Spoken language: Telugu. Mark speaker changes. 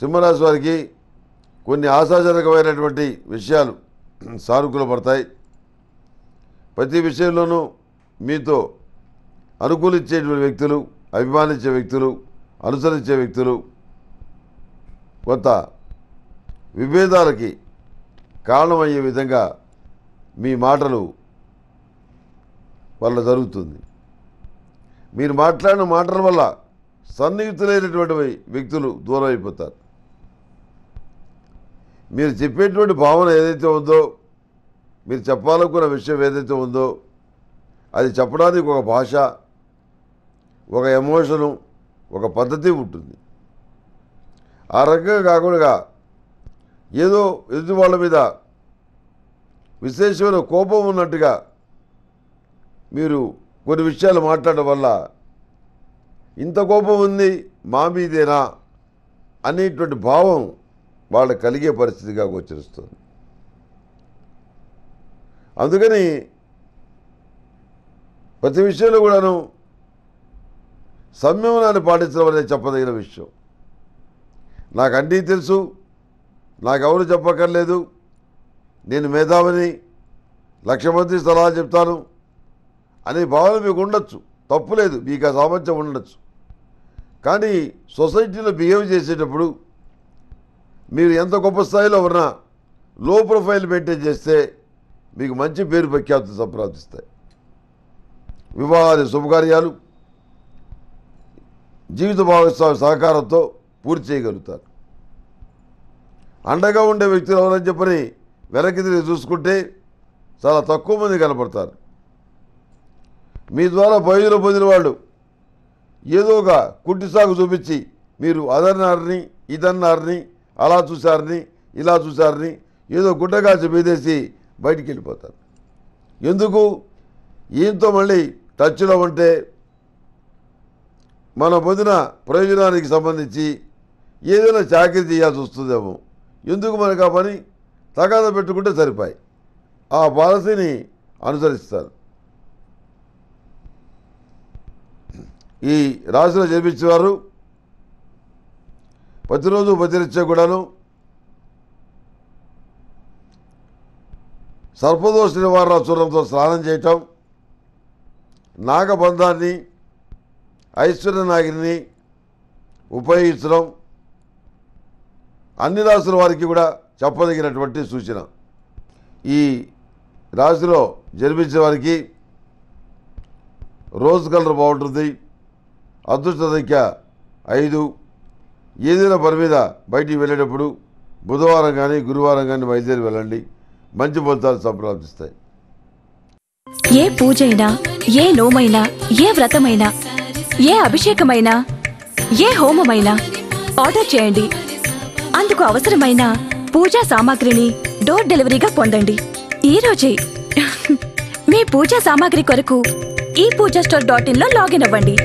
Speaker 1: సింహరాశి వారికి కొన్ని ఆశాజనకమైనటువంటి విషయాలు సానుకూల పడతాయి. ప్రతి విషయంలోనూ మీతో అనుకూలించేటువంటి వ్యక్తులు అభిమానించే వ్యక్తులు అనుసరించే వ్యక్తులు కొంత విభేదాలకి కారణమయ్యే విధంగా మీ మాటలు వల్ల జరుగుతుంది. మీరు మాట్లాడిన మాటల వల్ల సన్నిహితులైనటువంటి వ్యక్తులు దూరం అయిపోతారు మీరు చెప్పేటువంటి భావన ఏదైతే ఉందో మీరు చెప్పాలనుకున్న విషయం ఏదైతే ఉందో అది చెప్పడానికి ఒక భాష ఒక ఎమోషను ఒక పద్ధతి ఉంటుంది. ఆ రకంగా కాకుండా ఏదో ఎదుటి వాళ్ళ మీద విశేషమైన కోపం ఉన్నట్టుగా మీరు కొన్ని విషయాలు మాట్లాడడం వల్ల ఇంత కోపం ఉంది మా మీదేనా అనేటువంటి భావం వాళ్ళకి కలిగే పరిస్థితిగా గోచరిస్తుంది. అందుకని ప్రతి విషయంలో కూడాను సంయమనాన్ని పాటించడం అనేది చెప్పదగిన విషయం. నాకు అన్నీ తెలుసు నాకెవరు చెప్పక్కర్లేదు నేను మేధావిని లక్ష మంది సలహా చెప్తాను అనే భావన మీకు ఉండొచ్చు. తప్పులేదు మీకు ఆ సామర్థ్యం ఉండొచ్చు. కానీ సొసైటీలో బిహేవ్ చేసేటప్పుడు మీరు ఎంత గొప్ప స్థాయిలో ఉన్నా లో ప్రొఫైల్ మెయింటైన్ చేస్తే మీకు మంచి పేరు ప్రఖ్యాతులు సంప్రాప్తిస్తాయి. వివాహాది శుభకార్యాలు జీవిత భాగస్వామి సహకారంతో పూర్తి చేయగలుగుతారు. అండగా ఉండే వ్యక్తులు ఎవరని చెప్పని వెనక్కి తిరిగి చూసుకుంటే చాలా తక్కువ మంది కనపడతారు. మీ ద్వారా బయలు పొందిన వాళ్ళు ఏదో ఒక కుంటి సాగు చూపించి మీరు అదన్నారని ఇదన్నారని అలా చూశారని ఇలా చూశారని ఏదో గుడ్డగా మీదేసి బయటికి వెళ్ళిపోతారు ఎందుకు? ఈయంతో మళ్ళీ టచ్లో ఉంటే మన పొందిన ప్రయోజనానికి సంబంధించి ఏదైనా చాకరీ చేయాల్సి వస్తుందేమో. ఎందుకు మనకు ఆ పని? తగాద పెట్టుకుంటే సరిపోయి. ఆ పాలసీని అనుసరిస్తారు. ఈ రాశిలో జన్మించేవారు ప్రతిరోజు ఉపచరించే కూడాను సర్పదోష నివారణ చూడంతో స్నానం చేయటం నాగబంధాన్ని ఐశ్వర్య నాగిని ఉపయోగించడం అన్ని రాసుల వారికి కూడా చెప్పదగినటువంటి సూచన. ఈ రాశిలో జన్మించిన వారికి రోజ్ కలర్ బాగుంటుంది. అదృష్ట సంఖ్య ఐదు. ఏదైనా పని మీద బయటికి వెళ్ళేటప్పుడు బుధవారం కానీ గురువారం కానీ బయలుదేరి వెళ్ళండి. మంచి ఫలితాలు సంప్రాప్తిస్తాయి.
Speaker 2: ఏ పూజైనా ఏ నోమైనా ఏ వ్రతమైనా ఏ అభిషేకమైనా ఏ హోమమైనా ఆర్డర్ చేయండి. అందుకు అవసరమైన పూజా సామాగ్రిని డోర్ డెలివరీగా పొందండి. ఈరోజే మీ పూజా సామాగ్రి కొరకు ఈ పూజా స్టోర్ డాట్ ఇన్లో లాగిన్ అవ్వండి.